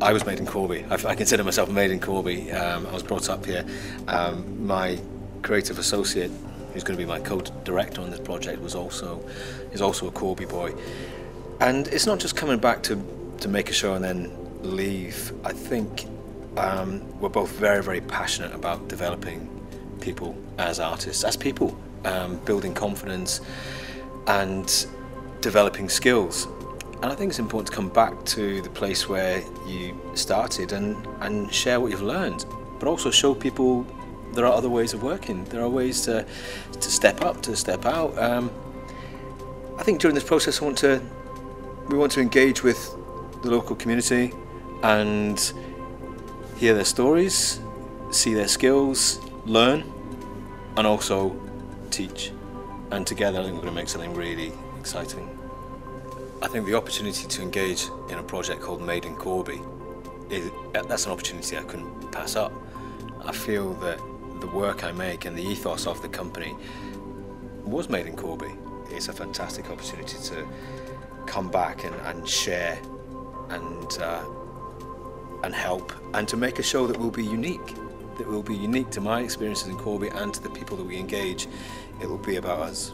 I was made in Corby. I, I consider myself made in Corby. Um, I was brought up here. Um, my creative associate, who's going to be my co-director on this project, was also is also a Corby boy. And it's not just coming back to to make a show and then leave. I think um, we're both very very passionate about developing people as artists, as people, um, building confidence and developing skills. And I think it's important to come back to the place where you started and, and share what you've learned, but also show people there are other ways of working. There are ways to, to step up, to step out. Um, I think during this process, I want to we want to engage with the local community and hear their stories, see their skills, learn, and also teach. And together, I think we're going to make something really exciting. I think the opportunity to engage in a project called Made in Corby, is, that's an opportunity I couldn't pass up. I feel that the work I make and the ethos of the company was made in Corby. It's a fantastic opportunity to come back and, and share and uh, and help and to make a show that will be unique that will be unique to my experiences in Corby and to the people that we engage it will be about us